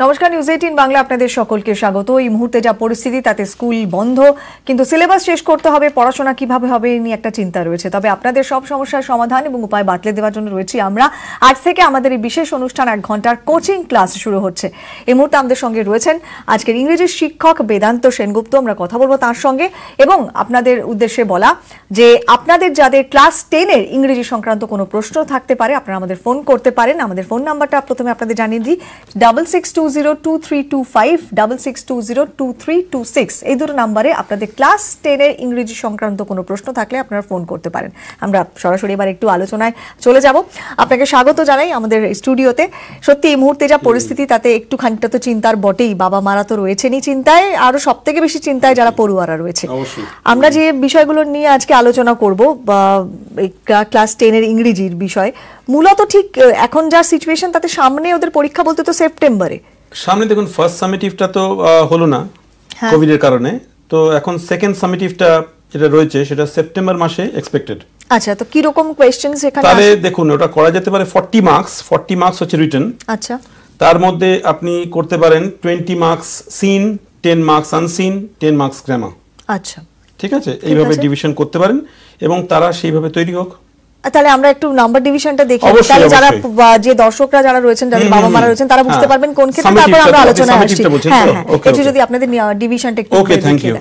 নমস্কার news eighteen Bangla আপনাদের সকলকে স্বাগত। এই মুহূর্তে যা পরিস্থিতি, তাতে স্কুল বন্ধ, কিন্তু সিলেবাস শেষ করতে হবে, পড়াশোনা কীভাবে হবে নিয়ে একটা চিন্তা রয়েছে। তবে আপনাদের সব সমস্যার সমাধান এবং উপায় বাতলে দেওয়ার জন্য রয়েছি আমরা। আজ থেকে আমাদের এই বিশেষ অনুষ্ঠান এক ঘণ্টার কোচিং ক্লাস শুরু হচ্ছে। এই মুহূর্তে আমাদের সঙ্গে রয়েছেন আজকের ইংরেজির শিক্ষক বেদান্ত সেনগুপ্ত। আমরা কথা বলব তার সঙ্গে এবং আপনাদের উদ্দেশ্যে বলা যে আপনাদের যাদের ক্লাস টেনের ইংরেজি সংক্রান্ত কোনো প্রশ্ন থাকতে পারে, আপনারা আমাদের ফোন করতে পারেন। আমাদের ফোন নাম্বারটা প্রথমে আপনাদের জানিয়ে দিই double six two zero two three two five double six two zero two three two six এই দুটো নাম্বারে আপনাদের ক্লাস টেনের ইংরেজি সংক্রান্ত কোনো প্রশ্ন থাকলে আপনারা ফোন করতে পারেন। আমরা সরাসরি এবার একটু আলোচনায় চলে যাব। আপনাকে স্বাগত জানাই আমাদের স্টুডিওতে। সত্যি এই মুহূর্তে যা পরিস্থিতি তাতে একটু খানিকটা তো চিন্তার বটেই। বাবা মারা তো রয়েছেনই চিন্তায় আরও সব থেকে বেশি চিন্তায় যারা পড়ুয়ারা রয়েছে। আমরা যে বিষয়গুলো নিয়ে আজকে আলোচনা করব বা ক্লাস টেনের ইংরেজির বিষয় মূলত ঠিক এখন যা সিচুয়েশন তাতে সামনে ওদের পরীক্ষা বলতে তো সেপ্টেম্বরে সামনে দেখুন ফার্স্ট সামিটিভটা তো হলো না হ্যাঁ। কোভিড এর কারণে। তো এখন সেকেন্ড সামিটিভটা যেটা রয়েছে সেটা সেপ্টেম্বর মাসে এক্সপেক্টেড আচ্ছা তো কি রকম কোয়েশ্চেন এখানে তাহলে দেখুন ওটা করা যেতে পারে ফর্টি মার্কস ফর্টি মার্কস হচ্ছে রিটার্ন আচ্ছা। তার মধ্যে আপনি করতে পারেন twenty marks seen ten marks unseen ten marks grammar আচ্ছা। ঠিক আছে? এইভাবে। ডিভিশন করতে পারেন এবং তারা সেইভাবে তৈরি হোক। তাহলে আমরা একটু নাম্বার ডিভিশনটা দেখি তাহলে যারা যে দর্শকরা যারা রয়েছেন যাদের বাবা মারা রয়েছেন তারা বুঝতে হ্যাঁ। পারবেন কোন ক্ষেত্রে। তারপর আমরা আলোচনায় আসছি। হ্যাঁ হ্যাঁ। একটু যদি আপনাদের ডিভিশনটা একটু ওকে থ্যাংক ইউ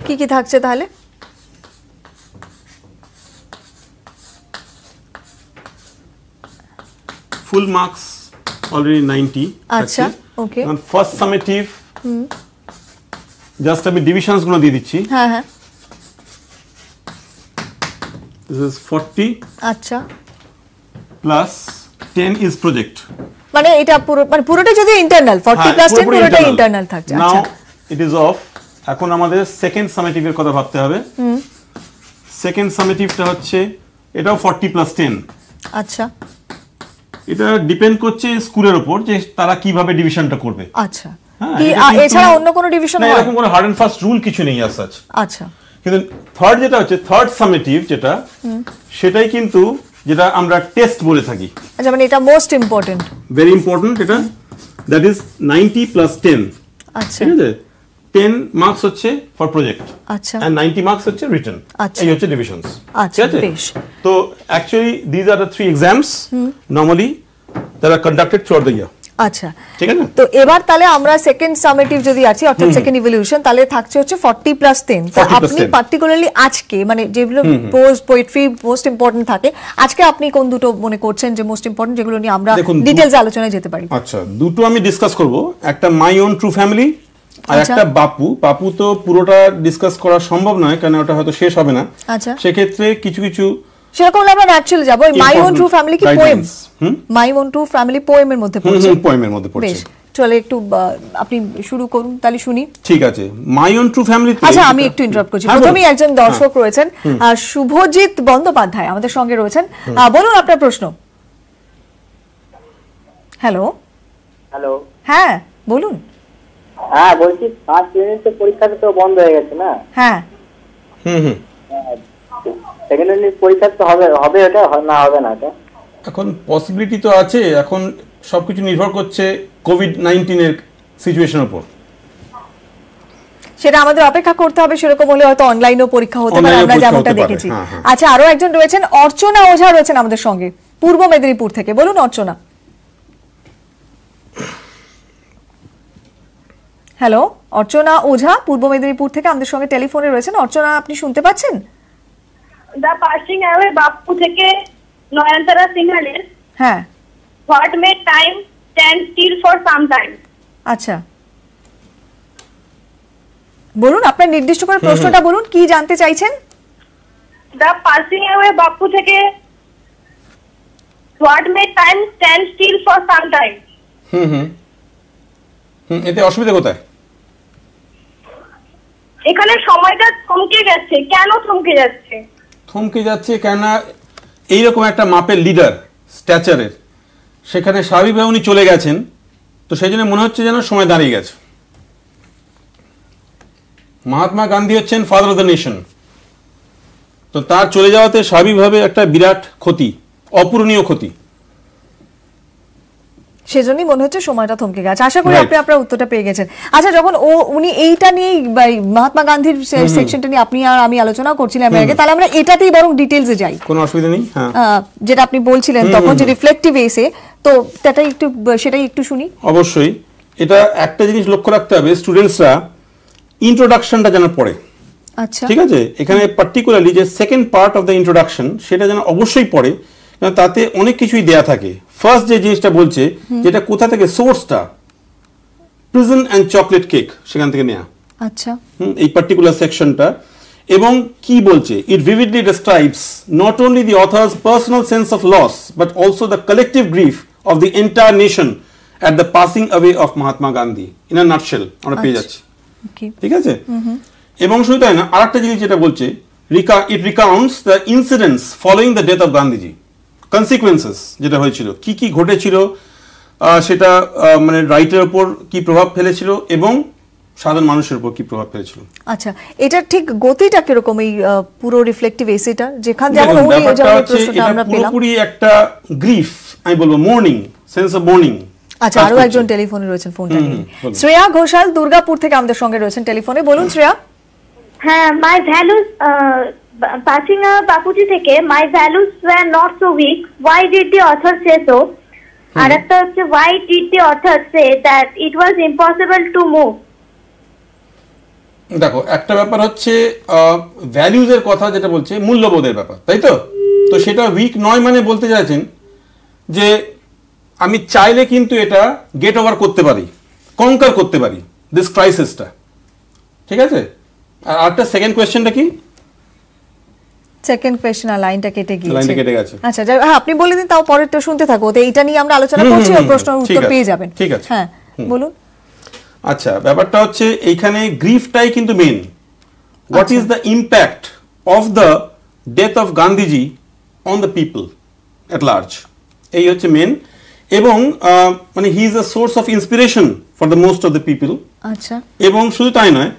কি কি থাকছে তাহলে? ফুল মার্কস অলরেডি নাইনটি আচ্ছা, okay. ফার্স্ট সামেটিভ জাস্ট আমি ডিভিশনসগুলো দিয়ে দিচ্ছি। হ্যাঁ হ্যাঁ। দিস ইজ ফর্টি আচ্ছা। প্লাস টেন ইজ প্রজেক্ট মানে এটা পুরো মানে পুরোটাই যদি ইন্টারনাল ফর্টি প্লাস টেন পুরোটাই ইন্টারনাল থাকছে নাও আচ্ছা। ইট ইজ অফ এখন আমাদের সেকেন্ড সামেটিভের কথা ভাবতে হবে। সেকেন্ড সামেটিভটা হচ্ছে এটাও ফর্টি প্লাস টেন আচ্ছা। এটা ডিপেন্ড করছে স্কুলের উপর যে তারা কীভাবে ডিভিশনটা করবে। আচ্ছা। হ্যাঁ, এছাড়া অন্য কোনো ডিভিশন না এরকম কোনো হার্ড এন্ড ফাস্ট রুল কিছু নেই আচ্ছা। কিন্তু থার্ড যেটা হচ্ছে থার্ড সামেটিভ যেটা সেটাই কিন্তু যেটা আমরা টেস্ট বলে থাকি। আচ্ছা মানে এটা মোস্ট ইম্পর্টেন্ট ভেরি ইম্পর্টেন্ট এটা that is ninety plus ten আচ্ছা। ঠিক আছে? টেন মার্কস হচ্ছে ফর প্রজেক্ট আচ্ছা। অ্যান্ড নাইনটি মার্কস হচ্ছে রিটার্ন আচ্ছা। এই হচ্ছে ডিভিশনস আচ্ছা, বেশ। তো actually these are the three exams normally that are conducted through the year আচ্ছা। ঠিক আছে? তো এবার তাহলে আমরা সেকেন্ড সামেটিভ যদি আছি অর্থাৎ সেকেন্ড ইভলিউশন তাহলে থাকছে হচ্ছে ফর্টি প্লাস টেন তো 40 plus আপনি 10 পার্টিকুলারলি আজকে মানে যেগুলো পোস্ট পোয়েট্রি মোস্ট ইম্পর্টেন্ট থাকে আজকে আপনি কোন দুটো মনে করছেন যে মোস্ট ইম্পর্টেন্ট যেগুলো নিয়ে আমরা ডিটেলস আলোচনায় যেতে পারি? আচ্ছা দুটো আমি ডিসকাস করব। একটা মাই ওন ট্রু ফ্যামিলি আর আচ্ছা। একটা বাপু বাপু তো পুরোটা ডিসকাস করা সম্ভব নয় কারণ ওটা হয়তো শেষ হবে না। আচ্ছা। সেক্ষেত্রে কিছু কিছু সেরকম হলে আমরা ন্যাচুরালি যাব। মাই ওন ট্রু ফ্যামিলি কি poem my own true family পোয়েমের মধ্যে পড়ছে। পোয়েমের মধ্যে পড়ছে। চলে একটু আপনি শুরু করুন তাহলে শুনি। ঠিক আছে। মাই ওন ট্রু ফ্যামিলি আচ্ছা আমি একটু ইন্টারাপ্ট করছি। প্রথমেই একজন দর্শক রয়েছেন শুভজিৎ বন্দ্যোপাধ্যায় আমাদের সঙ্গে রয়েছেন। বলুন আপনার প্রশ্ন। হ্যালো। হ্যালো হ্যাঁ বলুন। হ্যাঁ বলছি ফার্স্ট পরীক্ষাটা তো বন্ধ হয়ে গেছে না? হ্যাঁ। হুম হুম। সেকেন্ড ইউনিট পরীক্ষা তো হবে হবে হয়- না হবে না ওটা এখন পসিবিলিটি তো আছে এখন সবকিছু নির্ভর করছে কোভিড নাইন্টিনের সিচুয়েশনের উপর। সেটা আমাদের অপেক্ষা করতে হবে সেরকম হলে হয়তো অনলাইনেও পরীক্ষা হতে পারে আমরা যেমনটা দেখেছি। হ্যাঁ, হ্যাঁ। আচ্ছা আরও একজন রয়েছেন অর্চনা ওঝা রয়েছেন আমাদের সঙ্গে পূর্ব মেদিনীপুর থেকে। বলুন অর্চনা। হ্যালো অর্চনা ওঝা পূর্ব মেদিনীপুর থেকে আমাদের সঙ্গে টেলিফোনে রয়েছেন। অর্চনা আপনি শুনতে পাচ্ছেন? দ্য পাসিং অ্যাওয়ে বাপ্পু থেকে নয়নতারা সিনহালের হ্যাঁ। What made time stand still for some time. আচ্ছা। বলুন আপনার নির্দিষ্ট করে প্রশ্নটা বলুন কি জানতে চাইছেন? দ্য পাসিং অ্যাওয়ে বাপ্পু থেকে what made time stand still for some time. হুম হুম। হুম এতে অসুবিধা কোথায়? এখানে সময়টা থমকে গেছে কেন থমকে যাচ্ছে? থমকে যাচ্ছে কেননা এইরকম একটা মাপের লিডার স্ট্যাচারের সেখানে স্বাভাবিকভাবে উনি চলে গেছেন। তো সেই জন্য মনে হচ্ছে যেন সময় দাঁড়িয়ে গেছে। মহাত্মা গান্ধী হচ্ছেন ফাদার অফ দ্য নেশন তো তার চলে যাওয়াতে স্বাভাবিকভাবে একটা বিরাট ক্ষতি, অপূরণীয় ক্ষতি। সেজন্যই মনে হচ্ছে সময়টা থমকে গেছে। আশা করি আপনি আপনার উত্তরটা পেয়ে গেছেন। আচ্ছা যখন ও উনি এইটা নিয়ে মহাত্মা গান্ধীর সেকশনটা নিয়ে আপনি আর আমি আলোচনা করছিলাম আগে তাহলে আমরা এটাতেই বরং ডিটেলসে যাই। কোনো অসুবিধা নেই হ্যাঁ। যেটা আপনি বলছিলেন তখন যে রিফ্লেক্টিভ এসে তো সেটাই একটু সেটাই একটু শুনি। অবশ্যই। এটা একটা জিনিস লক্ষ্য রাখতে হবে স্টুডেন্টসরা ইন্ট্রোডাকশনটা যেন পড়ে। আচ্ছা। ঠিক আছে? এখানে পার্টিকুলারলি যে second part of the introduction সেটা যেন অবশ্যই পড়ে। তাতে অনেক কিছুই দেয়া থাকে। ফার্স্ট যে জিনিসটা বলছে যেটা কোথা থেকে সোর্সটা প্রিজন অ্যান্ড চকলেট কেক সেখান থেকে নেওয়া আচ্ছা। এই পার্টিকুলার সেকশনটা এবং কি বলছে? It vividly describes not only the author's personal sense of loss but also the collective grief of the entire nation at the passing away of Mahatma Gandhi in a nutshell আমরা পেয়ে আচ্ছা। যাচ্ছি। ঠিক আছে? এবং শুধু তাই না আরেকটা জিনিস যেটা বলছে রিকা it recounts the incidents following the death of Gandhiji consequences যেটা হয়েছিল কি কি ঘটেছিল আহ, সেটা মানে রাইটের ওপর কি প্রভাব ফেলেছিল এবং সাধারণ মানুষের উপর কি প্রভাব ফেলেছিল? আচ্ছা এটা ঠিক গতিটা কীরকম এই পুরো রিফ্লেক্টিভ এসিটা যেখান যেমন উনি যেমন প্রশ্নটা আমরা পেলাম। পুরোপুরি একটা গ্রিফ আমি বলব মর্নিং সেন্স অফ মর্নিং আচ্ছা আরও একজন টেলিফোনে রয়েছেন ফোনটা নিয়ে। শ্রেয়া ঘোষাল দুর্গাপুর থেকে আমাদের সঙ্গে রয়েছেন টেলিফোনে। বলুন শ্রেয়া। হ্যাঁ মাই ভ্যালুস পাচিঙ্গা বাপুজি থেকে my values were not so weak why did the author say so আর একটা হচ্ছে why did the author say that it was impossible to move দেখো একটা ব্যাপার হচ্ছে ভ্যালিউজ এর কথা যেটা বলছে মূল্যবোধের ব্যাপার তাই তো? তো সেটা উইক নয় মানে বলতে চাইছেন যে আমি চাইলে কিন্তু এটা গেট ওভার করতে পারি কঙ্কার করতে পারি দিস ক্রাইসিসটা ঠিক আছে? আর আরেকটা সেকেন্ড কোয়েশ্চেনটা কি? সেকেন্ড কোয়েশ্চেন আর লাইনটা কেটে গিয়েছে। লাইনটা কেটে গেছে। আচ্ছা হ্যাঁ আপনি বলে দিন তাও পরেরটা শুনতে থাকো। তো এইটা নিয়ে আমরা আলোচনা করছি প্রশ্নের উত্তর পেয়ে যাবেন। ঠিক আছে। হ্যাঁ বলুন। আচ্ছা ব্যাপারটা হচ্ছে এইখানে গ্রিফটাই কিন্তু main what is the impact of the death of Gandhiji on the people at large এই হচ্ছে মেন এবং মানে he is a source of inspiration for the most of the people আচ্ছা। এবং শুধু তাই নয়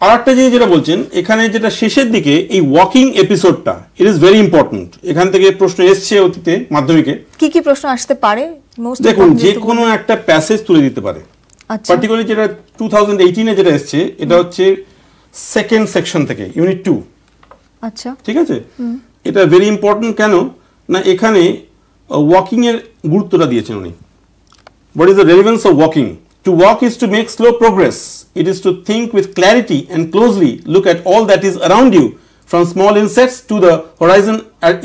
আর একটা জিনিস যেটা বলছেন এখানে যেটা শেষের দিকে এই ওয়াকিং এপিসোডটা ইট ইজ ভেরি ইম্পর্টেন্ট এখান থেকে প্রশ্ন এসছে অতীতে মাধ্যমিকে। কি কি প্রশ্ন আসতে পারে? দেখুন যে কোনো একটা প্যাসেজ তুলে দিতে পারে। আচ্ছা। পার্টিকুলারলি যেটা টু থাউজেন্ড এইটিনে যেটা এসছে এটা হচ্ছে সেকেন্ড সেকশন থেকে ইউনিট টু আচ্ছা। ঠিক আছে? এটা ভেরি ইম্পর্টেন্ট কেন? না এখানে ওয়াকিং এর গুরুত্বটা দিয়েছেন উনি। What is the relevance of walking to walk is to make slow progress. It is to think with clarity and closely look at all that is around you from small insects to the horizon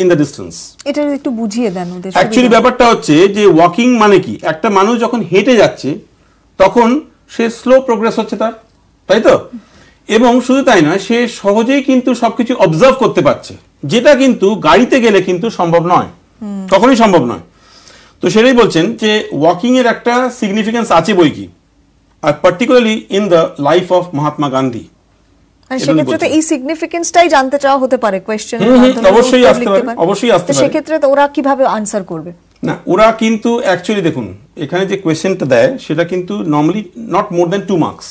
in the distance এটা একটু বুঝিয়ে দেন ওদের actually. ব্যাপারটা হচ্ছে যে walking মানে কি? একটা মানুষ যখন হেঁটে যাচ্ছে তখন সে স্লো প্রোগ্রেস হচ্ছে তার তাই তো? এবং শুধু তাই নয় সে সহজেই কিন্তু সবকিছু অবজার্ভ করতে পারছে। যেটা কিন্তু গাড়িতে গেলে কিন্তু সম্ভব নয়। তখনই সম্ভব নয়। তো সেটাই বলছেন যে ওয়াকিং এর একটা সিগনিফিকেন্স আছে বই কি? আর particularly in the life of Mahatma Gandhi সেক্ষেত্রে তো এই সিগনিফিকেন্সটাই জানতে চাওয়া হতে পারে কোয়েশ্চেন অবশ্যই আসতে পারে, অবশ্যই আসতে পারে। সেক্ষেত্রে তো ওরা কীভাবে আনসার করবে? না ওরা কিন্তু অ্যাকচুয়ালি দেখুন এখানে যে কোয়েশ্চেনটা দেয় সেটা কিন্তু normally not more than two marks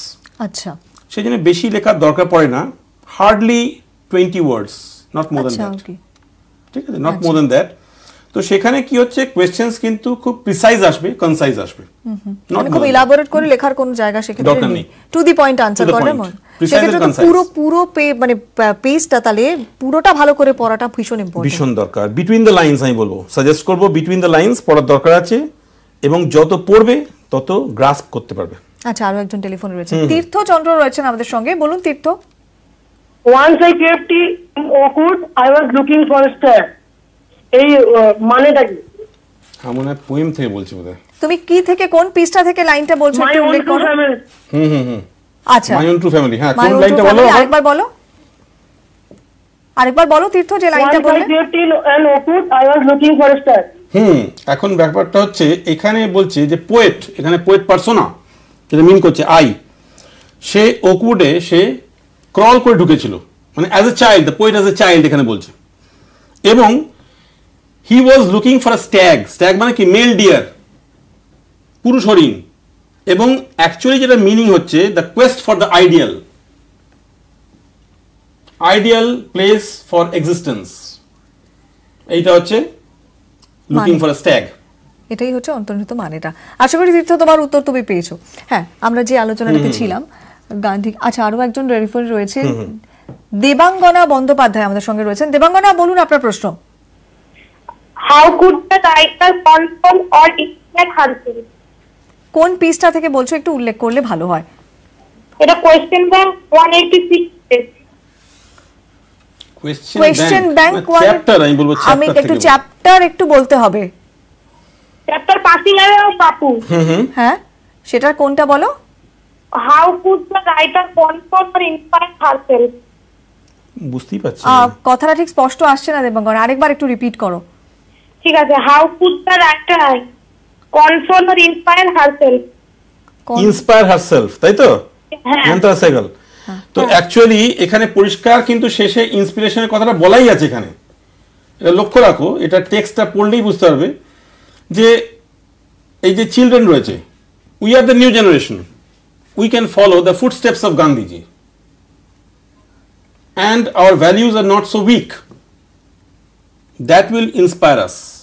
আচ্ছা। সেই জন্য বেশি লেখার দরকার পড়ে না। Hardly twenty words not more than that ঠিক আছে? নট মোর দ্যান দ্যাট তো সেখানে কি হচ্ছে? কোয়েশ্চেন্স কিন্তু খুব প্রিসাইজ আসবে কনসাইজ আসবে। নট মানে খুব ইলাবোরেট করে লেখার কোনো জায়গা সেক্ষেত্রে দরকার নেই। To the point answer To the করে point. মন Precise সেক্ষেত্রে and তো concise. পুরো পুরো পে- মানে পেজটা তাহলে পুরোটা ভালো করে পড়াটা ভীষণ ইম্পর্টেন্ট ভীষণ দরকার। বিটুইন দ্য লাইন্স আমি বলব। সাজেস্ট করব বিটুইন দ্য লাইন্স পড়ার দরকার আছে এবং যত পড়বে তত গ্রাস্প করতে পারবে। আচ্ছা আরও একজন টেলিফোন রয়েছে। তীর্থ চন্দ্র রয়েছেন আমাদের সঙ্গে। বলুন তীর্থ। Once I kept in Oakwood, I was looking for a star. এই মানেটা কি? আমার মনে পোয়েম থেকে বলছি বোধ তুমি কি থেকে কোন পিসটা থেকে লাইনটা বলছো মাই একটু ওন উল্লেখ টু করো। ফ্যামিলি হুম হুম হুম। আচ্ছা। মাই ওন টু ফ্যামিলি হ্যাঁ কোন লাইনটা বলো? আরেকবার বলো। আরেকবার বলো তীর্থ যে লাইনটা বললে। I was looking for a star. হুম এখন ব্যাপারটা হচ্ছে এখানে বলছে যে পোয়েট এখানে পোয়েট পার্সোনা যেটা মিন করছে আই সে ওকউডে সে ক্রল করে ঢুকেছিল। মানে as a child the poet as a child এখানে বলছে। এবং he was looking for stag stag মানে কি? মেল ডিয়ার পুরুষ হরিণ। এবং অ্যাকচুয়ালি যেটা মিনিং হচ্ছে the quest for the ideal ideal place for existence এইটা হচ্ছে লুকিং। ফর স্ট্যাগ এটাই হচ্ছে অন্তর্নিহিত মানেটা। আশা করি তীর্থ তোমার উত্তর তুমি পেয়েছ। হ্যাঁ আমরা যে আলোচনাটাতে ছিলাম গান্ধী আচ্ছা আরও একজন রেফারি রয়েছে। দেবাঙ্গনা বন্দ্যোপাধ্যায় আমাদের সঙ্গে রয়েছেন। দেবাঙ্গনা বলুন আপনার প্রশ্ন। How could the writer control or impact Hansel? কোন পিসটা থেকে বলছো? একটু উল্লেখ করলে ভালো হয়। এটা question bank one eighty six question bank chapter আমি বলব আমি একটু চ্যাপ্টার একটু বলতে হবে। চ্যাপ্টার পাসিং অফ বাপু হ্যাঁ সেটার কোনটা বলো? How could the writer control or inspire herself বুঝতেই পারছি। কথাটা ঠিক স্পষ্ট আসছে না দেবাঙ্গনা। আরেকবার একটু রিপিট করো। ঠিক আছে how could the writer control or inspire herself inspire herself তাই তো? হ্যাঁ। জানতে সাইকেল তো অ্যাকচুয়ালি এখানে পরিষ্কার কিন্তু শেষে ইন্সপিরেশনের কথাটা বলাই আছে এখানে। এটা লক্ষ্য রাখো এটা টেক্সটটা পড়লেই বুঝতে পারবে যে এই যে চিলড্রেন রয়েছে we are the new generation we can follow the footsteps of Gandhiji and our values are not so weak that will inspire us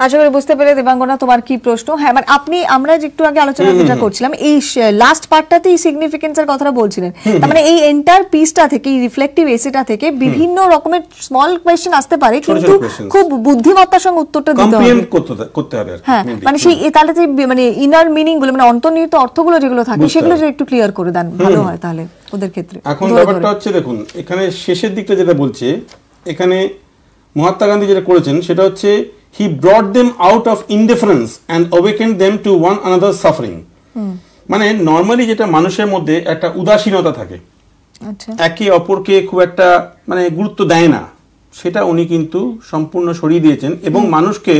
আশা করি বুঝতে পেরে দেবাঙ্গনা তোমার কি প্রশ্ন? হ্যাঁ মানে আপনি আমরা যে একটু আগে আলোচনা যেটা করছিলাম এই লাস্ট পার্টটাতে এই সিগনিফিকেন্সের কথাটা বলছিলেন। তার মানে এই এন্টার পিসটা থেকে এই রিফ্লেক্টিভ এসিটা থেকে বিভিন্ন রকমের স্মল কোয়েশ্চেন আসতে পারে কিন্তু খুব বুদ্ধিমত্তার সঙ্গে উত্তরটা দিতে হবে। করতে হবে হ্যাঁ মানে সেই তাহলে যে মানে ইনার মিনিংগুলো মানে অন্তর্নিহিত অর্থগুলো যেগুলো থাকে সেগুলো যদি একটু ক্লিয়ার করে দেন ভালো হয় তাহলে ওদের ক্ষেত্রে। এখন ব্যাপারটা হচ্ছে দেখুন এখানে শেষের দিকটা যেটা বলছে এখানে মহাত্মা গান্ধী যেটা করেছেন সেটা হচ্ছে he brought them out of indifference and awaken them to one another suffering মানে নর্মালি যেটা মানুষের মধ্যে একটা উদাসীনতা থাকে। আচ্ছা। একে অপরকে খুব একটা মানে গুরুত্ব দেয় না। সেটা উনি কিন্তু সম্পূর্ণ সরিয়ে দিয়েছেন এবং মানুষকে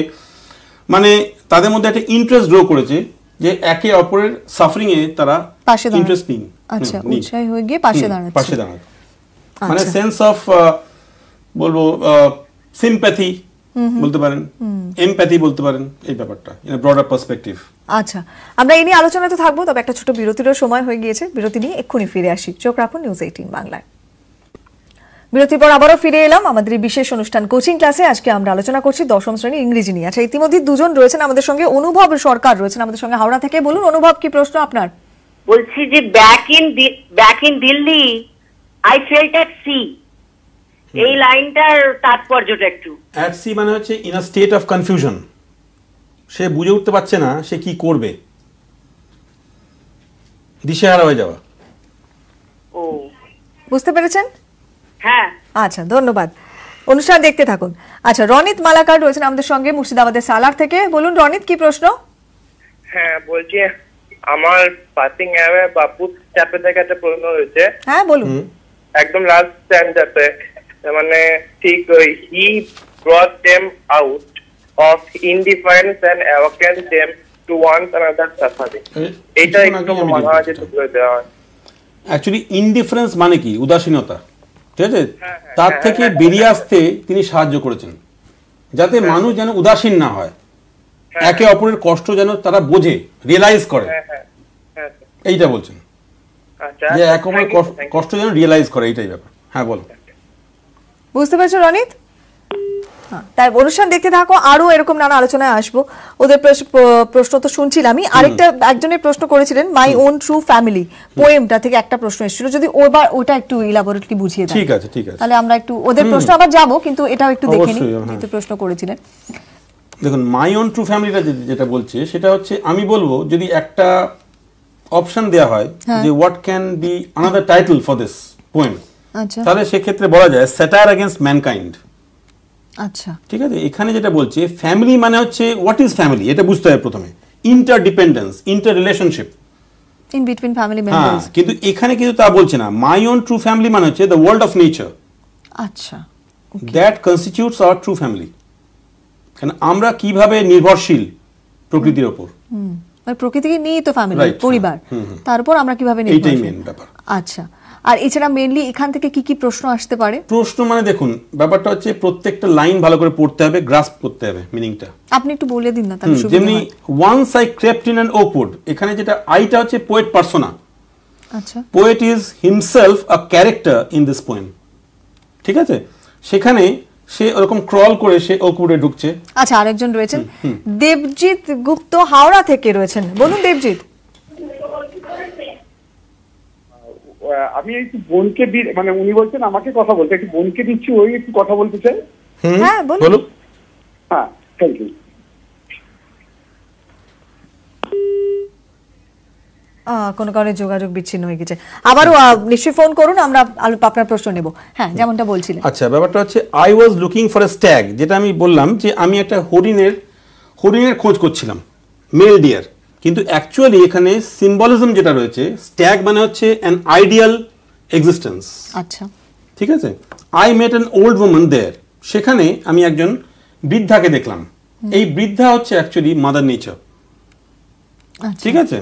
মানে তাদের মধ্যে একটা ইন্টারেস্ট গ্রো করেছে যে একে অপরের সাফারিং এ তারা পাশে ইন্টারেস্ট নিন। আচ্ছা উৎসাহী হয়ে গিয়ে পাশে হুম, দাঁড়াচ্ছে পাশে দাঁড়ানো। মানে আচ্ছা। সেন্স অফ বলব সিম্প্যাথি বলতে পারেন। এমপ্যাথি বলতে পারেন এই ব্যাপারটা ইন ব্রডার পার্সপেক্টিভ আচ্ছা আমরা এই নিয়ে আলোচনাতে থাকব তবে একটা ছোট বিরতিরও সময় হয়ে গিয়েছে। বিরতি নিয়ে এক্ষুনি ফিরে আসি। চোখ রাখুন নিউজ এইটিন বাংলায়। বিরতির পর আবারও ফিরে এলাম আমাদের এই বিশেষ অনুষ্ঠান কোচিং ক্লাসে। আজকে আমরা আলোচনা করছি দশম শ্রেণির ইংরেজি নিয়ে। আচ্ছা ইতিমধ্যে দুজন রয়েছেন আমাদের সঙ্গে। অনুভব সরকার রয়েছেন আমাদের সঙ্গে। হাওড়া থেকে বলুন অনুভব কি প্রশ্ন আপনার? বলছি যে back in back in Delhi I felt at sea এই লাইনটার তাৎপর্যটা একটু। অ্যাট সি মানে হচ্ছে in a state of confusion সে বুঝে উঠতে পারছে না সে কি করবে। দিশেহারা হয়ে যাওয়া। ও। বুঝতে পেরেছেন? হ্যাঁ। আচ্ছা ধন্যবাদ। অনুষ্ঠান দেখতে থাকুন। আচ্ছা রনিত মালাকার রয়েছেন আমাদের সঙ্গে মুর্শিদাবাদের সালার থেকে। বলুন রনিত কি প্রশ্ন? হ্যাঁ বলছি আমার পাসিং অ্যাওয়ে বাপু চ্যাপে থেকে একটা প্রশ্ন হয়েছে হ্যাঁ বলুন। একদম লাস্ট স্ট্যান্ডার্ডে মানে ঠিক ওই he brought them out of indifference and awaken them to one's another suffering এইটা একটু মনে হয় যে করে দেওয়া হয়। অ্যাকচুয়ালি ইনডিফারেন্স মানে কি? উদাসীনতা। ঠিক আছে? তার থেকে বেরিয়ে আসতে তিনি সাহায্য করেছেন। যাতে মানুষ যেন উদাসীন না হয়। একে অপরের কষ্ট যেন তারা বোঝে রিয়েলাইজ করে। হ্যাঁ হ্যাঁ হ্যাঁ। এইটা বলছেন। আচ্ছা যে একে অপরের কষ্ট- কষ্ট যেন রিয়েলাইজ করে এইটাই ব্যাপার। হ্যাঁ বলো বুঝতে পেরেছ রনিত? হ্যাঁ, তাই অনুষ্ঠান দেখতে থাকো আরও এরকম নানা আলোচনায় আসব। ওদের প্রশ- প্রশ্ন তো শুনছিলামই। আরেকটা একজনের প্রশ্ন করেছিলেন মাই ওন ট্রু ফ্যামিলি পোয়েমটা থেকে একটা প্রশ্ন এসেছিল। যদি ওবার ওটা একটু ইলাবোরেটলি বুঝিয়ে ঠিক আছে ঠিক আছে। তাহলে আমরা একটু ওদের প্রশ্ন আবার যাব কিন্তু এটাও একটু দেখে নিই অবশ্যই, হ্যাঁ। যেহেতু প্রশ্ন করেছিলেন। দেখুন মাই ওন ট্রু ফ্যামিলিটা যেটা বলছে সেটা হচ্ছে আমি বলব যদি একটা অপশন দেওয়া হয় হ্যাঁ। যে what can be another title for this poem আচ্ছা। তাহলে সেক্ষেত্রে বলা যায় স্যাটায়ার এগেনস্ট ম্যানকাইন্ড আচ্ছা। ঠিক আছে? এখানে যেটা বলছে ফ্যামিলি মানে হচ্ছে হোয়াট ইজ ফ্যামিলি এটা বুঝতে হবে প্রথমে। Interdependence interrelationship in between family members কিন্তু এখানে কিন্তু তা বলছে না। মাই ওন ট্রু ফ্যামিলি মানে হচ্ছে দ্য ওয়ার্ল্ড অফ নেচার আচ্ছা that constitutes our true family কারণ আমরা কীভাবে নির্ভরশীল প্রকৃতির ওপর? হুম মানে প্রকৃতিকে নিয়েই তো ফ্যামিলি পরিবার। তারপর আমরা কীভাবে নির্ভরশীল? মেন ব্যাপার। আচ্ছা। আর এছাড়া মেনলি এখান থেকে কি কি প্রশ্ন আসতে পারে? প্রশ্ন মানে দেখুন ব্যাপারটা হচ্ছে প্রত্যেকটা লাইন ভালো করে পড়তে হবে গ্রাস্প করতে হবে মিনিংটা আপনি একটু বলে দিন না তাহলে যেমনি। Once I crept in an oakwood এখানে যেটা আইটা হচ্ছে পোয়েট পার্সোনা আচ্ছা। Poet is himself a character in this poem ঠিক আছে? সেখানে সে ওরকম ক্রল করে সে ওকুড়ে ঢুকছে। আচ্ছা আরেকজন রয়েছেন। দেবজিৎ গুপ্ত হাওড়া থেকে রয়েছেন। বলুন দেবজিৎ। আমি একটু বোনকে দি- মানে উনি বলছেন আমাকে কথা বলতে। একটু বোনকে দিচ্ছি ওই একটু কথা বলতে চাই। হ্যাঁ, বলুন। হ্যাঁ থ্যাংক ইউ আহ, কোনো কারণে যোগাযোগ বিচ্ছিন্ন হয়ে গেছে। আবারও নিশ্চয়ই ফোন করুন আমরা আলো- আপনার প্রশ্ন নেব। হ্যাঁ যেমনটা বলছিলেন। আচ্ছা ব্যাপারটা হচ্ছে I was looking for a stag যেটা আমি বললাম যে আমি একটা হরিণের হরিণের খোঁজ করছিলাম। মেল ডিয়ার কিন্তু অ্যাকচুয়ালি এখানে সিম্বলিজম যেটা রয়েছে স্ট্যাগ মানে হচ্ছে অ্যান আইডিয়াল এক্সিস্টেন্স আচ্ছা। ঠিক আছে? I met an old woman there সেখানে আমি একজন বৃদ্ধাকে দেখলাম। এই বৃদ্ধা হচ্ছে অ্যাকচুয়ালি মাদার নেচার ঠিক আছে?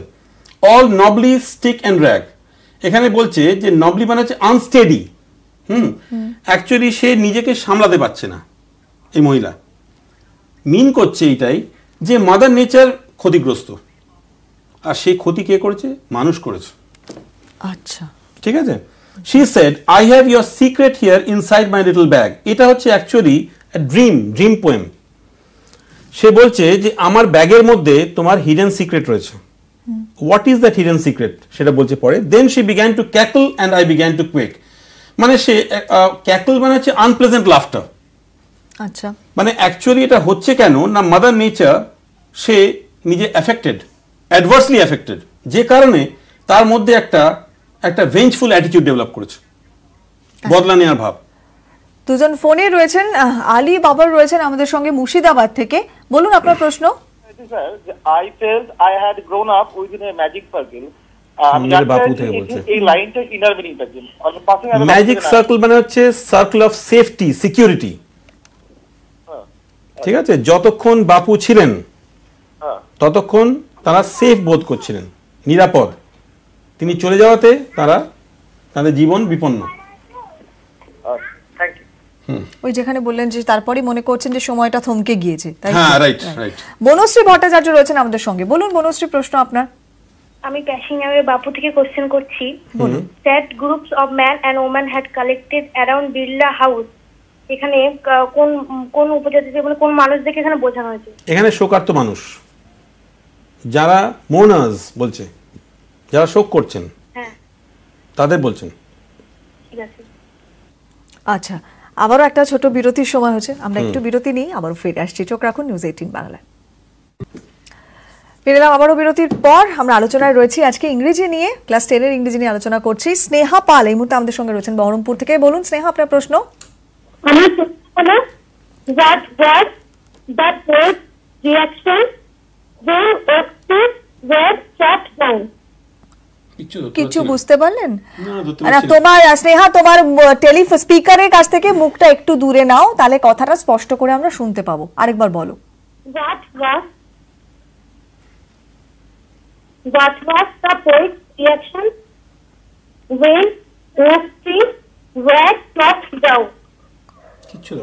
All knobbly stick and rag এখানে বলছে যে নবলি মানে হচ্ছে আনস্টেডি হুম? অ্যাকচুয়ালি সে নিজেকে সামলাতে পারছে না এই মহিলা। মিন করছে এইটাই যে মাদার নেচার ক্ষতিগ্রস্ত। আর সেই ক্ষতি কে করেছে? মানুষ করেছে। আচ্ছা। ঠিক আছে? She said I have your secret here inside my little bag এটা হচ্ছে অ্যাকচুয়ালি ড্রিম ড্রিম পোয়েম সে বলছে যে আমার ব্যাগের মধ্যে তোমার হিডেন সিক্রেট রয়েছে। What is that hidden secret সেটা বলছে পরে। Then she began to cackle and I began to quake মানে সে ক্যাকল মানে হচ্ছে আনপ্লেজেন্ট লাফটার আচ্ছা। মানে অ্যাকচুয়ালি এটা হচ্ছে কেন? না মাদার নেচার সে নিজে অ্যাফেক্টেড অ্যাডভার্সলি অ্যাফেক্টেড যে কারণে তার মধ্যে একটা একটা ভেঞ্জফুল অ্যাটিটিউড ডেভেলপ করেছে। বদলা নেওয়ার ভাব। দুজন ফোনে রয়েছেন আলী বাবার রয়েছেন আমাদের সঙ্গে মুর্শিদাবাদ থেকে। বলুন আপনার প্রশ্ন। Sir I felt I had grown up within a magic circle magic circle মানে হচ্ছে সার্কেল অফ সেফটি সিকিউরিটি ঠিক আছে? যতক্ষণ বাপু ছিলেন হ্যাঁ। ততক্ষণ তারা সেফ বোধ করছিলেন নিরাপদ। তিনি চলে যাওয়াতে তারা তাদের জীবন বিপন্ন। ওই যেখানে বললেন যে তারপরে মনে করছেন যে সময়টা থমকে গিয়েছে তাই হ্যাঁ রাইট রাইট বনশ্রী ভট্টাচার্য রয়েছেন আমাদের সঙ্গে। বলুন বনশ্রী প্রশ্ন আপনার। আমি প্যাসিংহামের বাপু থেকে কোশ্চেন করছি। That groups of man and woman had collected around Birla house এখানে কোন কোন উপজাতিতে মানে কোন মানুষদেরকে এখানে বোঝানো হয়েছে? এখানে শোকার্ত মানুষ। যারা মোনার্স বলছে যারা শোক করছেন হ্যাঁ। তাদের বলছেন। আচ্ছা আবারও একটা ছোট বিরতির সময় হচ্ছে আমরা একটু বিরতি নিই আবারও ফিরে আসছি। চোখ রাখুন নিউজ এইটিন বাংলায়। ফিরে এলাম আবারও বিরতির পর আমরা আলোচনায় রয়েছি। আজকে ইংরেজি নিয়ে ক্লাস টেনের ইংরেজি নিয়ে আলোচনা করছি। স্নেহা পাল এই মুহূর্তে আমাদের সঙ্গে রয়েছেন বহরমপুর থেকে। বলুন স্নেহা আপনার প্রশ্ন? আমার প্রশ্ন হলো what was the post reaction when কিছু বুঝতে পারলেন? না, না। তোমার স্নেহা তোমার টেলিফ স্পিকারের কাছ থেকে মুখটা একটু দূরে নাও তাহলে কথাটা স্পষ্ট করে আমরা শুনতে পাবো। আরেকবার বলো। What was what was the poet's reaction when Oxford were shut down?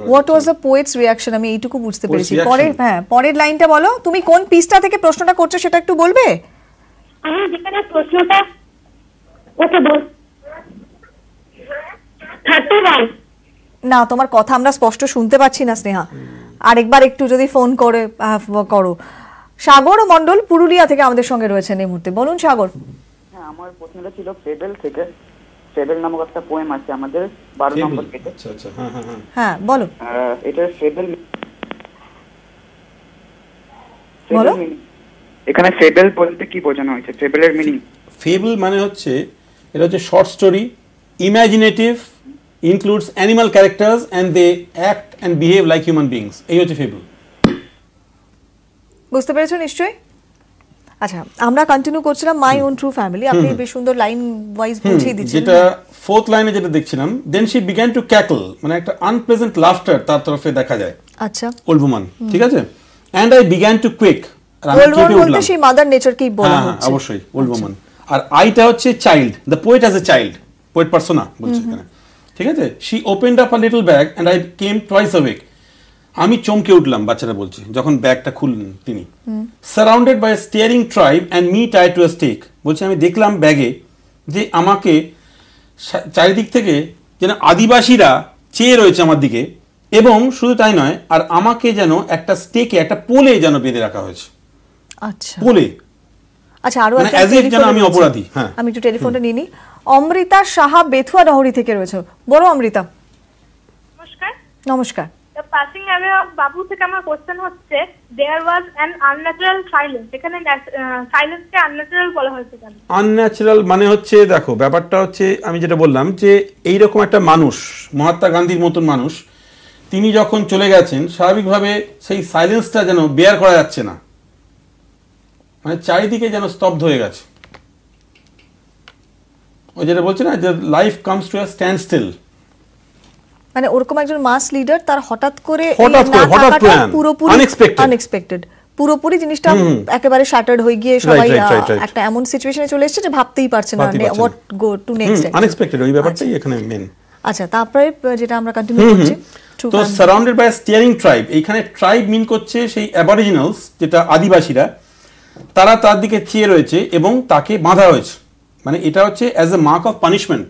What was the poet's reaction আমি এইটুকু বুঝতে পেরেছি। পরের হ্যাঁ পরের লাইনটা বলো। তুমি কোন পিসটা থেকে প্রশ্নটা করছ সেটা একটু বলবে? আমি যেখানে প্রশ্নটা ওকে বল। না তোমার কথা আমরা স্পষ্ট শুনতে পাচ্ছি না স্নেহা। আরেকবার একটু যদি ফোন করে করো। সাগর মণ্ডল পুরুলিয়া থেকে আমাদের সঙ্গে রয়েছেন এই মুহূর্তে। বলুন সাগর। হ্যাঁ আমার প্রশ্নটা ছিল ফেবেল থেকে। ফেবেল নামক একটা পোয়েম আছে আমাদের বারো নম্বর পেজে আচ্ছা আচ্ছা হ্যাঁ হ্যাঁ হ্যাঁ। হ্যাঁ বলো। এটা ফেবেল বলো। এখানে ফেবেল বলতে কি বোঝানো হয়েছে? ফেবেলের মিনিং ফেবল মানে হচ্ছে এটা হচ্ছে short story imaginative includes animal characters and they act and behave like human beings এই হচ্ছে ফেবল বুঝতে পেরেছ নিশ্চয়ই? আচ্ছা আমরা কন্টিনিউ করছিলাম মাই ওন ট্রু ফ্যামিলি আপনি বেশ সুন্দর লাইন ওয়াইজ বুঝিয়ে দিচ্ছেন। যেটা ফোর্থ লাইনে যেটা দেখছিলাম then she began to cackle মানে একটা আনপ্লেজেন্ট লাফটার তার তরফে দেখা যায়। আচ্ছা। ওল্ড উমান ঠিক আছে? And I began to quick সেই মাদার নেচারকেই বলা হ্যাঁ হ্যাঁ, হচ্ছে। অবশ্যই ওল্ড ওমান আর আইটা হচ্ছে child the poet as a child poet persona বলছে এখানে। ঠিক আছে? She opened up a little bag and I came twice awake আমি চমকে উঠলাম বাচ্চারা বলছে যখন ব্যাগটা খুললেন তিনি। Surrounded by staring tribe and me tie to stake বলছে আমি দেখলাম ব্যাগে যে আমাকে চারিদিক থেকে যেন আদিবাসীরা চেয়ে রয়েছে আমার দিকে এবং শুধু তাই নয় আর আমাকে যেন একটা স্টেকে একটা পোলে যেন বেঁধে রাখা হয়েছে। আচ্ছা। পোলে। আচ্ছা আরও মানে একটা যেন আমি অপরাধী, হ্যাঁ। আমি একটু টেলিফোনটা নিয়ে নিই। অমৃতা সাহা বেথুয়া ডহরি থেকে রয়েছে। বলো অমৃতা। নমস্কার। নমস্কার। পাসিং অ্যাওয়ে অফ বাবু থেকে আমার কোশ্চেন হচ্ছে there was an unnatural silence এখানে সাইলেন্সকে আনন্যাচারাল বলা হয়েছে কেন? আনন্যাচারাল মানে হচ্ছে, দেখো, ব্যাপারটা হচ্ছে, আমি যেটা বললাম যে, এইরকম একটা মানুষ, মহাত্মা গান্ধীর মতন মানুষ, তিনি যখন চলে গেছেন, স্বাভাবিকভাবে সেই সাইলেন্সটা যেন বেয়ার করা যাচ্ছে না। মানে চারিদিকে যেন স্তব্ধ হয়ে গেছে। ওই যেটা বলছে না, যে life comes to stand still মানে ওরকম একজন মাস লিডার তার হঠাৎ করে পুরোপুরি আনএক্সপেক্টেড পুরোপুরি জিনিসটা একেবারে শাটার্ড হয়ে গিয়ে সবাই. একটা এমন সিচুয়েশনে চলে এসেছে যে ভাবতেই পারছে না ভাবতেই পারছে না। What go to next unexpected ওই ব্যাপারটাই এখানে মেন আচ্ছা তারপরে যেটা আমরা কন্টিনিউ করছি তো সারাউন্ডেড বাই স্টিয়ারিং ট্রাইব এইখানে ট্রাইব মিন করছে সেই অ্যাবরিজিনালস যেটা আদিবাসীরা তারা তার দিকে চেয়ে রয়েছে এবং তাকে বাঁধা হয়েছে। মানে এটা হচ্ছে as a mark of punishment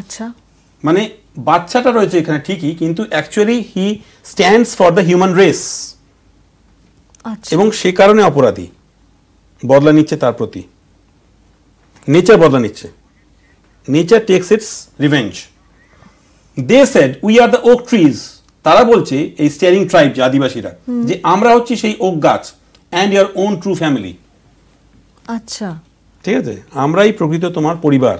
আচ্ছা। মানে বাচ্চাটা রয়েছে এখানে ঠিকই কিন্তু actually he stands for the human race এবং সে কারণে অপরাধী। বদলা নিচ্ছে তার প্রতি। নেচার বদলা নিচ্ছে। Nature takes its revenge they said we are the oak trees তারা বলছে এই স্টিয়ারিং ট্রাইব যে আদিবাসীরা যে আমরা হচ্ছি সেই ওক গাছ and your own true family আচ্ছা। ঠিক আছে? আমরাই প্রকৃত তোমার পরিবার।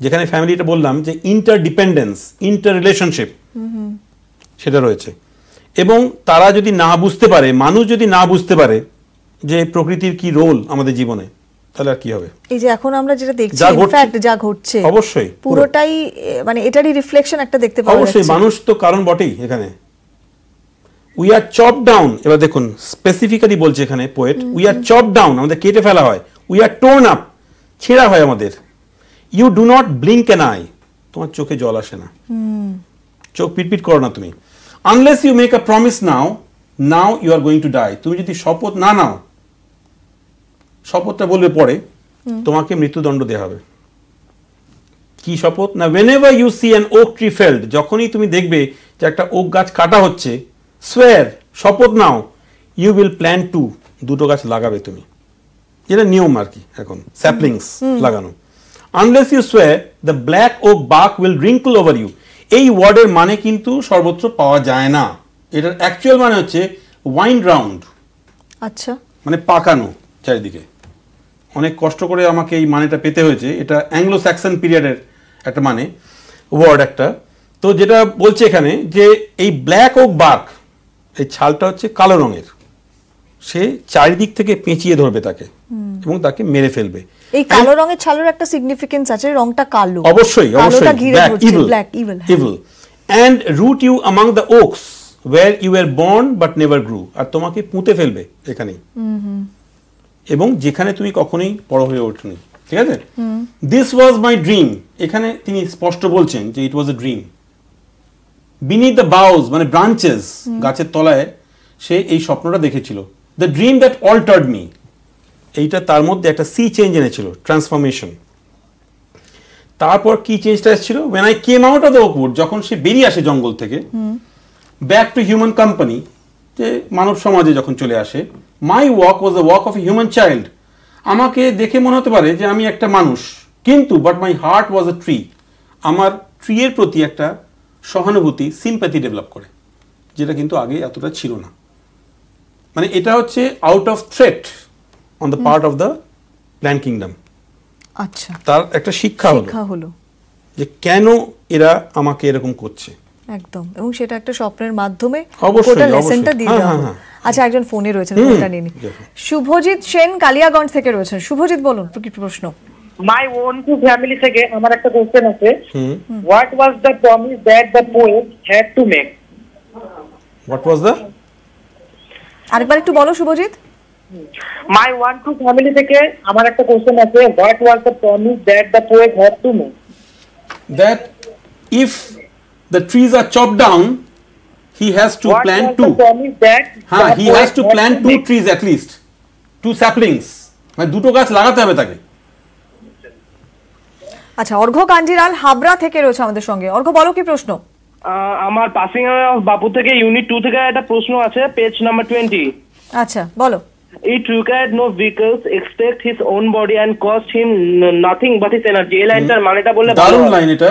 যেখানে ফ্যামিলিটা বললাম যে ইন্টার ডিপেন্ডেন্স ইন্টার রিলেশনশিপ সেটা রয়েছে। এবং তারা যদি না বুঝতে পারে মানুষ যদি না বুঝতে পারে যে প্রকৃতির কি রোল আমাদের জীবনে তাহলে আর কি হবে? এই যে এখন আমরা যেটা দেখছি যা ঘটছে- ইনফ্যাক্ট যা ঘটছে অবশ্যই, পুরোটাই মানে এটারই রিফ্লেকশন একটা দেখতে পাওয়া অবশ্যই মানুষ তো কারণ বটেই এখানে। উই আর চপ ডাউন এবার দেখুন স্পেসিফিক্যালি বলছে এখানে poet we are chop down আমাদের কেটে ফেলা হয়। উই আর টোর্ন আপ ছেঁড়া হয় আমাদের। You do not blink an eye তোমার চোখে জল আসে না। চোখ পিটপিট করো না তুমি। Unless you make a promise now now you are going to die তুমি যদি শপথ না নাও শপথটা বলবে পরে তোমাকে মৃত্যুদণ্ড দেওয়া হবে। কি শপথ? না whenever you see an oak tree felled যখনই তুমি দেখবে যে একটা ওক গাছ কাটা হচ্ছে সোয়ার শপথ now you will plant two দুটো গাছ লাগাবে তুমি। যেটা নিয়ম আর কি এখন। স্যাপলিংস লাগানো। Unless you sway the black oak buck will wrinkle over you এই ওয়ার্ডের মানে কিন্তু সর্বত্র পাওয়া যায় না। এটার অ্যাকচুয়াল মানে হচ্ছে ওয়াইন রাউন্ড আচ্ছা। মানে পাকানো চারিদিকে। অনেক কষ্ট করে আমাকে এই মানেটা পেতে হয়েছে। এটা অ্যাংলো স্যাক্সন পিরিয়ডের একটা মানে ওয়ার্ড একটা। তো যেটা বলছে এখানে যে এই ব্ল্যাক ওক বাক এই ছালটা হচ্ছে কালো রঙের। সে চারিদিক থেকে পেঁচিয়ে ধরবে তাকে এবং তাকে মেরে ফেলবে। এই কালো রঙের ছালের একটা সিগনিফিকেন্স আছে রংটা কালো। অবশ্যই অবশ্যই। Black evil evil and root you among the oaks where you are born but never grew আর তোমাকে পুঁতে ফেলবে এখানেই। এবং যেখানে তুমি কখনোই বড় হয়ে ওঠনি ঠিক আছে? দিস ওয়াজ মাই ড্রিম এখানে তিনি স্পষ্ট বলছেন যে it was a dream beneath the boughs মানে ব্রাঞ্চেস গাছের তলায় সে এই স্বপ্নটা দেখেছিল। The dream that altered me এইটা তার মধ্যে একটা সি চেঞ্জ এনেছিল ট্রান্সফরমেশন তারপর কি চেঞ্জটা এসেছিল? When I came out of the oakwood যখন সে বেরিয়ে আসে জঙ্গল থেকে ব্যাক টু হিউম্যান কোম্পানি যে মানব সমাজে যখন চলে আসে my walk was the walk of a human child আমাকে দেখে মনে হতে পারে যে আমি একটা মানুষ কিন্তু but my heart was a tree আমার ট্রিয়ের প্রতি একটা সহানুভূতি সিম্প্যাথি ডেভেলপ করে যেটা কিন্তু আগে এতটা ছিল না। মানে এটা হচ্ছে out of threat on the part of the plant kingdom আচ্ছা। তার একটা শিক্ষা হলো শিক্ষা হলো। যে কেন এরা আমাকে এরকম করছে। একদম। এবং সেটা একটা স্বপ্নের মাধ্যমে গোটা। লেসনটা দিয়ে হ্যাঁ, দেওয়া হ্যাঁ। হ্যাঁ। আচ্ছা একজন ফোনে রয়েছেন ফোনটা নিয়ে শুভজিৎ সেন কালিয়াগঞ্জ থেকে রয়েছেন। শুভজিৎ বলুন কি প্রশ্ন। মাই ওন টু ফ্যামিলি থেকে আমার একটা কোশ্চেন আছে। হুম। What was the promise that the poet had to make what was the আরেকবার একটু বলো Subhajit my own true family থেকে আমার একটা কোশ্চেন আছে what was the promise that the poet had to make that if the trees are chopped down, he has to What two. that হ্যাঁ to had plant two make? trees at least, two saplings. মানে দুটো গাছ লাগাতে হবে তাকে আচ্ছা অর্ঘ্য কাঞ্জিলাল হাবড়া থেকে রয়েছে আমাদের সঙ্গে অর্ঘ্য বলো কি প্রশ্ন আমার পাসিং বাপু থেকে ইউনিট টু থেকে একটা প্রশ্ন আছে পেজ নাম্বার টোয়েন্টি আচ্ছা বলো। It required no vehicles except his own body and cost him nothing but his energy. এই লাইনটার মানেটা বললে দারুণ লাইন এটা।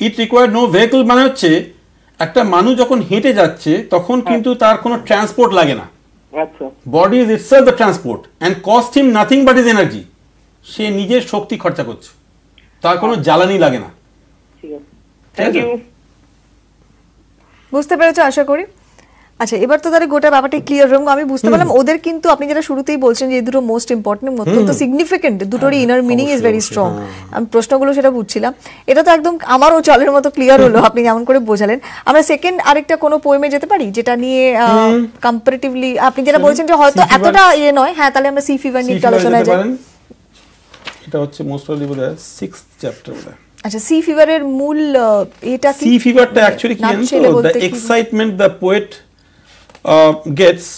ইট রিকোয়ার্ড নো ভেহিকল মানে হচ্ছে একটা মানুষ যখন হেঁটে যাচ্ছে তখন কিন্তু তার কোনো ট্রান্সপোর্ট লাগে না। আচ্ছা। Body is itself the transport and cost him nothing but is energy সে নিজের শক্তি খরচা করছে। তার কোনো জ্বালানি লাগে না। ঠিক আছে। থ্যাংক ইউ বুঝতে পেরেছ আশা করি? আচ্ছা এবার তো তাহলে গোটা ব্যাপারটা ক্লিয়ার এবং আমি বুঝতে পারলাম ওদের কিন্তু আপনি যেটা শুরুতেই বলছেন যে দুটো মোস্ট ইম্পর্টেন্ট অত্যন্ত সিগনিফিকেন্ট দুটোরই inner meaning is very strong. আমি প্রশ্নগুলো সেটা বুঝছিলাম। এটা তো একদম আমারও চলের মতো ক্লিয়ার হলো আপনি যেমন করে বোঝালেন। আমরা সেকেন্ড আরেকটা কোনো পোয়েমে যেতে পারি যেটা নিয়ে কম্পারেটিভলি আপনি যেটা বলছেন যে হয়তো এতটা ইয়ে নয় হ্যাঁ তাহলে আমরা সি ফিভার নিয়ে আলোচনায় যাই। এটা হচ্ছে মোস্ট বোধহয় সিক্স চ্যাপ্টার আচ্ছা সি ফিভারের মূল এটা কি সি ফিভারটা অ্যাকচুয়ালি কি জানেন তো? The excitement the poet gets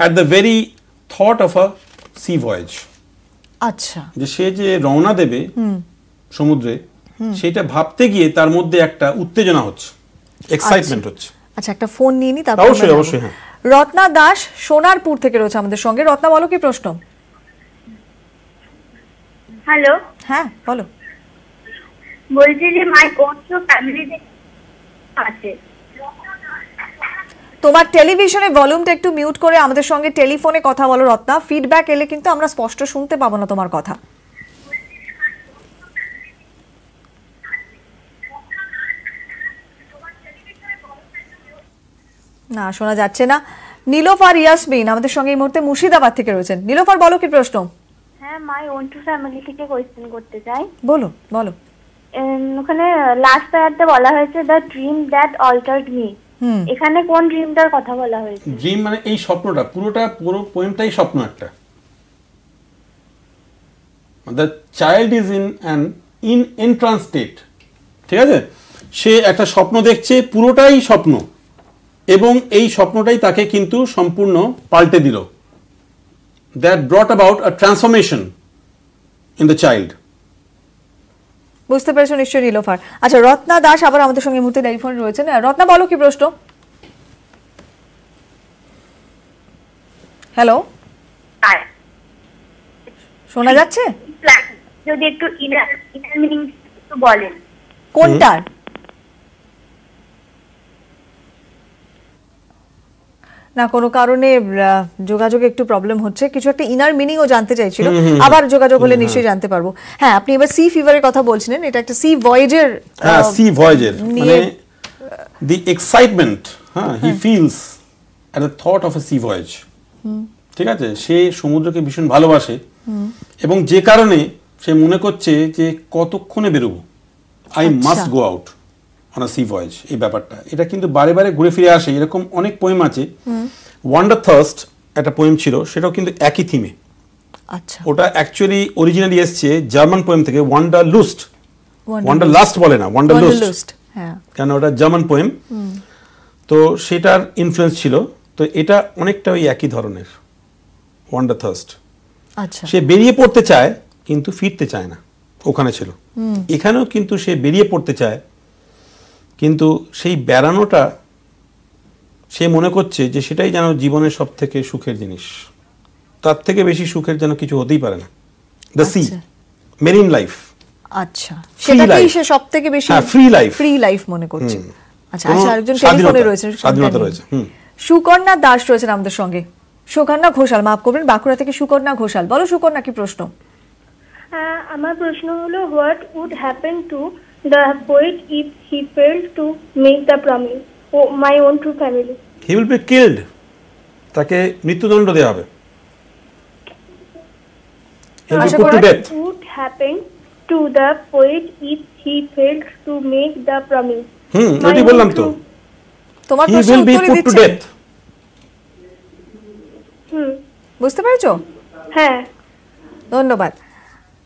at the very thought of a sea voyage আচ্ছা। যে সে যে রওনা দেবে সমুদ্রে সেটা ভাবতে গিয়ে তার মধ্যে একটা উত্তেজনা হচ্ছে এক্সাইটমেন্ট হচ্ছে। আচ্ছা একটা ফোন নিয়ে নি তারপর অবশ্যই, অবশ্যই, হ্যাঁ। রত্না দাস সোনারপুর থেকে রয়েছে আমাদের সঙ্গে। রত্না বলো কি প্রশ্ন? হ্যালো। হ্যাঁ বলো। বলছি যে মাই ওন টু ফ্যামিলি আছে। তোমার টেলিভিশনে ভলিউমটা একটু মিউট করে আমাদের সঙ্গে টেলিফোনে কথা বলো রত্না। ফিডব্যাক এলে কিন্তু আমরা স্পষ্ট শুনতে পাবো না তোমার কথা। না শোনা যাচ্ছে না। নীলোফার ইয়াসমিন আমাদের সঙ্গে এই মুহূর্তে মুর্শিদাবাদ থেকে রয়েছেন। নীলোফার বলো কি প্রশ্ন? হ্যাঁ মাই ওন টু ফ্যামিলি থেকে কোয়েশ্চেন করতে চাই। বলো বলো ওখানে লাস্ট প্যারাতে বলা হয়েছে the dream that altered me hmm. এখানে কোন ড্রিমটার কথা বলা হয়েছে? ড্রিম মানে এই স্বপ্নটা পুরোটা পুরো পোয়েমটাই স্বপ্ন একটা। The child is in an in entrance state ঠিক আছে? সে একটা স্বপ্ন দেখছে পুরোটাই স্বপ্ন। এবং এই স্বপ্নটাই তাকে কিন্তু সম্পূর্ণ পাল্টে দিল। That brought about a transformation in the child বুঝতে পেরেছ নিশ্চয়ই নীলোফার আচ্ছা রত্না দাস আবার আমাদের সঙ্গে মুহূর্তে টেলিফোন রয়েছেন। রত্না বলো কি প্রশ্ন? হ্যালো শোনা যাচ্ছে? যদি একটু ইনার ইনার মিনিং একটু বলেন। কোনটার? না কোনো কারণে যোগাযোগে একটু প্রবলেম হচ্ছে। কিছু একটা ইনার মিনিংও জানতে চাইছিল। আবার যোগাযোগ হলে নিশ্চয়ই জানতে পারব। হ্যাঁ আপনি এবার সি ফিভারের কথা বলছিলেন। এটা একটা সি ভয়েজের হ্যাঁ সি ভয়েজের মানে দি এক্সাইটমেন্ট হ্যাঁ he feels at the thought of a sea voyage ঠিক আছে? সে সমুদ্রকে ভীষণ ভালোবাসে। এবং যে কারণে সে মনে করছে যে কতক্ষণে বেরোবো। I. Must go out on a sea voyage এই ব্যাপারটা। এটা কিন্তু বারে বারে ঘুরে ফিরে আসে এরকম অনেক পোয়েম আছে। ওয়ান্ডার থার্স্ট একটা পোয়েম ছিল সেটাও কিন্তু একই থিমে আচ্ছা। ওটা অ্যাকচুয়ালি অরিজিনালি এসছে জার্মান পোয়েম থেকে ওয়ান্ডার লুস্ট ওয়ান্ডার লাস্ট বলে না ওয়ান্ডার লুস্ট হ্যাঁ। কেন ওটা জার্মান পোয়েম তো সেটার ইনফ্লুয়েন্স ছিল। তো এটা অনেকটা ওই একই ধরনের ওয়ান্ডার থার্স্ট আচ্ছা। সে বেরিয়ে পড়তে চায় কিন্তু ফিরতে চায় না ওখানে ছিল। এখানেও কিন্তু সে বেরিয়ে পড়তে চায় কিন্তু সেই বেড়ানোটা সে মনে করছে যে সেটাই যেন জীবনের সব থেকে সুখের জিনিস। তার থেকে বেশি সুখের যেন কিছু হতেই পারে না। The sea. মেরিন লাইফ আচ্ছা। সেটাকেই সে সব থেকে বেশি free life। ফ্রি লাইফ মনে করছে। আচ্ছা আচ্ছা আরেকজন স্বাধীনতা, টেলিফোনে রয়েছেন স্বাধীনতা রয়েছে, সুকন্যা দাস রয়েছেন আমাদের সঙ্গে। সুকন্যা ঘোষাল মাফ করবেন বাঁকুড়া থেকে সুকন্যা ঘোষাল। বলো সুকন্যা কি প্রশ্ন? হ্যাঁ আমার প্রশ্ন হলো what would happen to the poet if he fail to make the promise of my own true family he will be killed তাকে মৃত্যুদণ্ড দেওয়া হবে। Be আশা put to করি- would happen to the poet if he failed to make the promise. Hmm My বললাম own তো। to- তোমার প্রশ্ন two দিচ্ছেন হুম। বুঝতে পেরেছ? হ্যাঁ। ধন্যবাদ।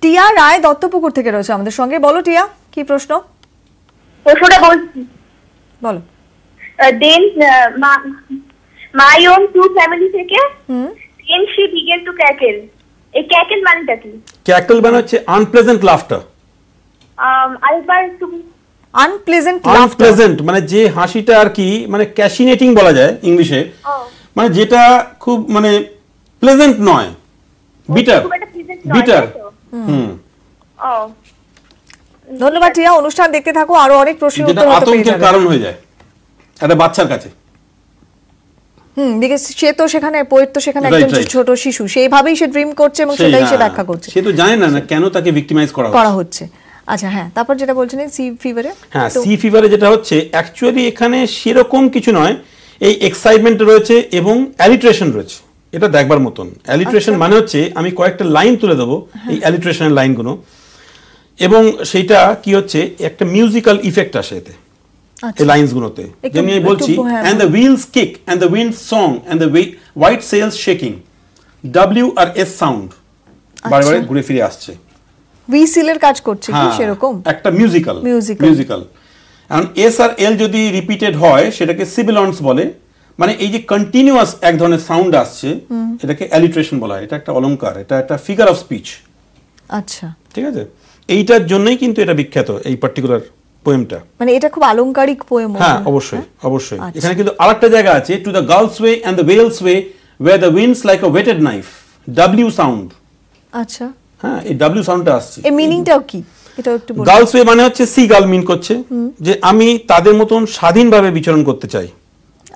টিয়া রায় দত্তপুকুর থেকে রয়েছে আমাদের সঙ্গে। বলো টিয়া। কি প্রশ্ন? প্রশ্নটা বলছি বলো। Then my own to family থেকে হুম। Then she began to cackle এই ক্যাকেল মানেটা কি? ক্যাকল মানে হচ্ছে আনপ্লেজেন্ট লাফটার আরেকবার একটু আনপ্লেজেন্ট আনপ্লেজেন্ট মানে যে হাসিটা আর কি মানে ক্যাশিনেটিং বলা যায় ইংলিশে। মানে যেটা খুব মানে প্লেজেন্ট নয়। Bitter bitter hmm. ও। ধন্যবাদ টিয়া অনুষ্ঠান দেখতে থাকো আরও অনেক প্রশ্নের যেটা উত্তর পেয়ে আতঙ্কের কারণ হয়ে যায় একটা বাচ্চার কাছে। হুম বিকজ সে তো সেখানে পোয়েট তো সেখানে একজন ছোট শিশু সেইভাবেই সে ড্রিম করছে এবং সেটাই সে হ্যাঁ, ব্যাখ্যা করছে। সে তো জানে না না কেন তাকে ভিক্টিমাইজ করা করা হচ্ছে। আচ্ছা হ্যাঁ তারপর যেটা বলছেন সি ফিভারে হ্যাঁ সি ফিভারে যেটা হচ্ছে অ্যাকচুয়ালি এখানে সেরকম কিছু নয় এই এক্সাইটমেন্ট রয়েছে এবং অ্যালিট্রেশন রয়েছে। এটা দেখবার মতন। অ্যালিট্রেশন আচ্ছা। মানে হচ্ছে আমি কয়েকটা লাইন তুলে দেবো। এই অ্যালিট্রেশনের লাইনগুলো এবং সেইটা কি হচ্ছে একটা মিউজিক্যাল ইফেক্ট আসে এতে এই লাইনসগুলোতে যেমনি আমি বলছি and the wheels kick and the wind song and the white sails shaking W R S sound বারে বারে ঘুরে ফিরে আসছে। ভিসিলের কাজ করছে কি হ্যাঁ, সেরকম? একটা মিউজিক্যাল. মিউজিক্যাল এখন এস আর এল যদি রিপিটেড হয় সেটাকে সিবিলন্স বলে মানে এই যে কন্টিনিউয়াস এক ধরনের সাউন্ড আসছে এটাকে অ্যালিট্রেশন বলা হয়। এটা একটা অলংকার এটা একটা ফিগার অফ স্পিচ আচ্ছা। ঠিক আছে? এইটার জন্যই কিন্তু এটা বিখ্যাত এই পার্টিকুলার পোয়েমটা মানে এটা খুব আলংকারিক পোয়েম হ্যাঁ। অবশ্যই অবশ্যই। আচ্ছা। এখানে কিন্তু আরেকটা জায়গা আছে to the gulls way and the whales way way the winds like a whetted knife W sound আচ্ছা। হ্যাঁ এই ডাব্লিউ সাউন্ডটা আসছে। মিনিংটাও কি? এটা একটু বলুন। গার্লস ওয়ে মানে হচ্ছে সি গার্ল মিন করছে যে আমি তাদের মতন স্বাধীনভাবে বিচরণ করতে চাই।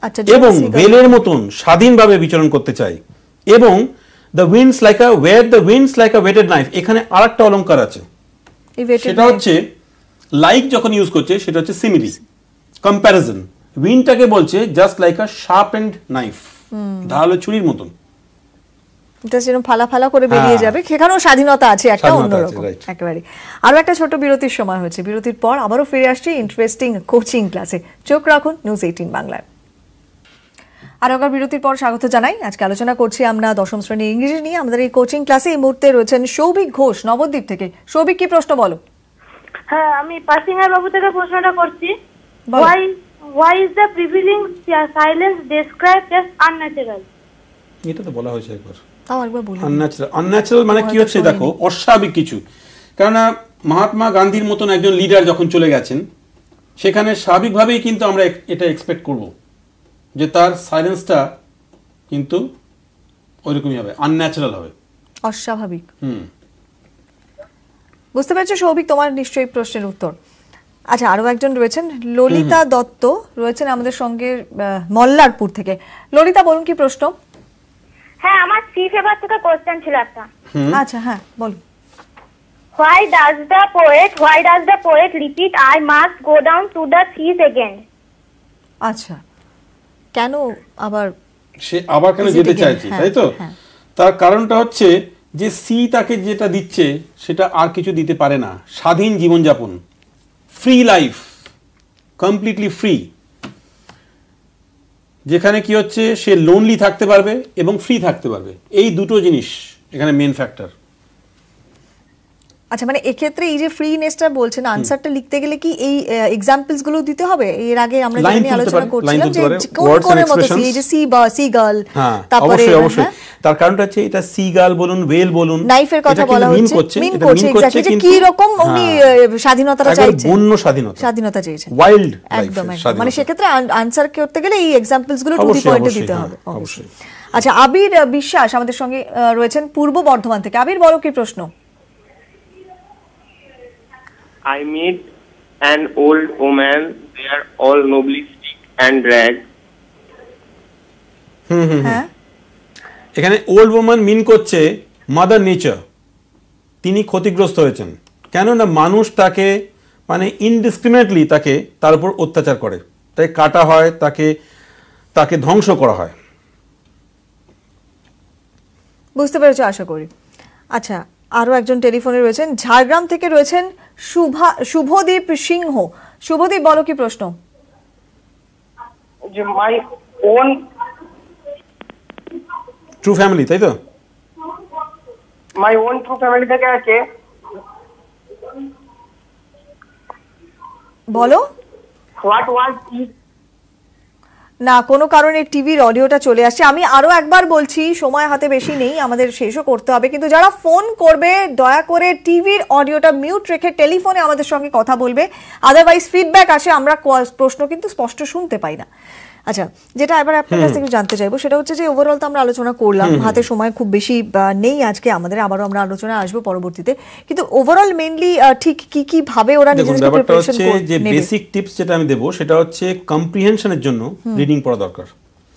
আচ্ছা এবং ওয়েলের মতন স্বাধীনভাবে বিচরণ করতে চাই। এবং the winds like a where the winds like a whetted knife এখানে আরেকটা অলংকার আছে। সেটা হচ্ছে লাইক যখন ইউজ করছে সেটা হচ্ছে সিমিলি কম্প্যারিজন উইন্ডটাকে বলছে just like a sharp and knife ধারালো ছুরির মতন। এটা যেন ফালা ফালা করে বেরিয়ে হ্যাঁ। যাবে। সেখানেও স্বাধীনতা আছে একটা অন্যরকম একেবারে আরও একটা ছোট বিরতির সময় হয়েছে বিরতির পর আবারও ফিরে আসছি ইন্টারেস্টিং কোচিং ক্লাসে চোখ রাখুন নিউজ এইটিন বাংলায়। আর একবার বিরতির পর স্বাগত জানাই। আজকে আলোচনা করছি আমরা দশম শ্রেণির ইংরেজি নিয়ে। আমাদের এই কোচিং ক্লাসে এই মুহূর্তে রয়েছেন সৌভিক ঘোষ নবদ্বীপ থেকে। সৌভিক কি প্রশ্ন বলো? হ্যাঁ আমি পাসিংহার বাবু থেকে প্রশ্নটা করছি। বলো। Why why is the prevailing silence describe as unnatural এটা তো বলা হয়েছে একবার। তাও একবার বলুন আনন্যাচারাল আনন্যাচারাল মানে কি হচ্ছে? দেখো অস্বাভাবিক কিছু। কেননা মহাত্মা গান্ধীর মতন একজন লিডার যখন চলে গেছেন সেখানে স্বাভাবিকভাবেই কিন্তু আমরা এটা এক্সপেক্ট করব। যে তার সাইলেন্সটা কিন্তু ওইরকমই হবে আনন্যাচারাল হবে। অস্বাভাবিক। হুম। বুঝতে পেরেছ সৌভিক? তোমার নিশ্চয়ই প্রশ্নের উত্তর। আচ্ছা আরও একজন রয়েছেন ললিতা দত্ত রয়েছেন আমাদের সঙ্গে মল্লারপুর থেকে। ললিতা বলুন কি প্রশ্ন? হ্যাঁ আমার সি ফেভার থেকে কোশ্চেন ছিল একটা। আচ্ছা হ্যাঁ বলুন। Why does the poet why does the poet repeat I must go down to the sea again? আচ্ছা। কেন আবার সে আবার কেন যেতে চাইছে হ্যাঁ, তাই তো? হ্যাঁ। তার কারণটা হচ্ছে যে সি তাকে যেটা দিচ্ছে সেটা আর কিছু দিতে পারে না। স্বাধীন জীবনযাপন ফ্রি লাইফ কমপ্লিটলি ফ্রি যেখানে কি হচ্ছে সে লোনলি থাকতে পারবে এবং ফ্রি থাকতে পারবে। এই দুটো জিনিস এখানে মেন ফ্যাক্টর আচ্ছা মানে এক্ষেত্রে এই যে ফ্রিনেসটা বলছেন আনসারটা লিখতে গেলে কি এই এক্সাম্পলসগুলো দিতে হবে? এর আগে আমরা যেটা নিয়ে আলোচনা করছিলাম যে কোন কোনের মতো। এই যে সি বা সি গার্ল হ্যাঁ তারপরে অবশ্যই অবশ্যই। হ্যাঁ, তার কারণটা হচ্ছে এটা সি গার্ল বলুন ওয়েল বলুন নাইফের কথা বলা হচ্ছে মিন করছে এক্স্যাক্টলি যে কি রকম উনি হ্যাঁ। স্বাধীনতাটা চাইছেন। বন্য স্বাধীনতা। স্বাধীনতা চেয়েছেন ওয়াইল্ড একদম মানে সেক্ষেত্রে আনসার করতে গেলে এই এক্সাম্পলসগুলো টু দি পয়েন্টে দিতে হবে অবশ্যই। আচ্ছা আবির বিশ্বাস আমাদের সঙ্গে রয়েছেন পূর্ব বর্ধমান থেকে। আবির বড় কি প্রশ্ন? I meet an old woman, they are all nobly stick and drag. হুম হুম হ্যাঁ। এখানে ওল্ড ওম্যান মিন করছে মাদার নেচার তিনি ক্ষতিগ্রস্ত হয়েছেন। কেননা মানুষ তাকে মানে ইনডিসক্রিমিনেটলি তাকে তার উপর অত্যাচার করে। তাই কাটা হয় তাকে তাকে ধ্বংস করা হয়। বুঝতে পেরেছ আশা করি। আচ্ছা আরও একজন টেলিফোনে রয়েছেন। ঝাড়গ্রাম থেকে রয়েছেন শুভা শুভদীপ সিংহ। শুভদীপ বলো কি প্রশ্ন? যে মাই ওন ট্রু ফ্যামিলি তাই তো? মাই ওন ট্রু ফ্যামিলি থেকে আছে বলো। হোয়াট ওয়াজ ইট না, কোনো কারণে টিভির অডিওটা চলে আসছে। আমি আরও একবার বলছি, সময় হাতে বেশি নেই, আমাদের শেষও করতে হবে। কিন্তু যারা ফোন করবে, দয়া করে টিভির অডিওটা মিউট রেখে টেলিফোনে আমাদের সঙ্গে কথা বলবে। আদারওয়াইজ ফিডব্যাক আসে, আমরা প্রশ্ন কিন্তু স্পষ্ট শুনতে পাই না। আচ্ছা যেটা এবার আপনার কাছ থেকে জানতে চাইব সেটা হচ্ছে যে ওভারঅল তো আমরা আলোচনা করলাম হাতে সময় খুব বেশি নেই আজকে আমাদের আবারও আমরা আলোচনা আসব পরবর্তীতে। কিন্তু ওভারঅল মেইনলি ঠিক কি কি ভাবে ওরা নিজেদের প্রিপারেশন যে বেসিক টিপস যেটা আমি দেবো সেটা হচ্ছে কম্প্রিহেনশনের জন্য রিডিং পড়া দরকার।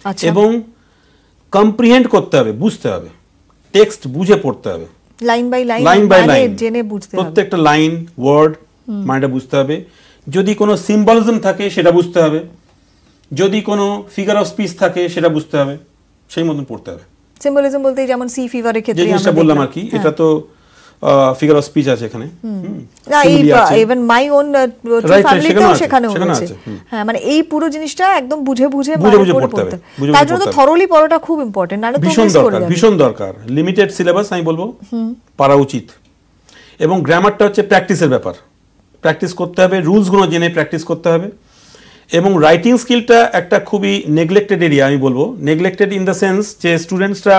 আচ্ছা। এবং কম্প্রিহেন্ড করতে হবে বুঝতে হবে। টেক্সট বুঝে পড়তে হবে। Line by line line by line জেনে বুঝতে হবে। প্রত্যেকটা লাইন ওয়ার্ড মানেটা বুঝতে হবে। যদি কোনো সিম্বলিজম থাকে সেটা বুঝতে হবে। যদি কোনো ফিগার অফ স্পিচ থাকে সেটা বুঝতে হবে সেই মতন পড়তে হবে। সিম্বলিজম বলতে যেমন সি ফিভারের ক্ষেত্রে আমরা বললাম। আর কি হ্যাঁ। এটা তো ফিগার অফ স্পিচ আছে এখানে। না ইভেন মাই ওন ফ্যামিলিতেও সেখানেও আছে, হুম। হ্যাঁ মানে এই পুরো জিনিসটা একদম বুঝে বুঝে বুঝে বুঝে পড়তে হবে, তার জন্য তো থরলি পড়াটা খুব ইম্পর্টেন্ট নাহলে তো ভীষণ দরকার ভীষণ দরকার। লিমিটেড সিলেবাস আমি বলব পারা উচিত। এবং গ্রামারটা হচ্ছে প্র্যাকটিসের ব্যাপার। প্র্যাকটিস করতে হবে রুলসগুলো জেনে প্র্যাকটিস করতে হবে। এবং রাইটিং স্কিলটা একটা খুবই নেগলেক্টেড এরিয়া আমি বলব। নেগলেক্টেড ইন দ্য সেন্স যে স্টুডেন্টসরা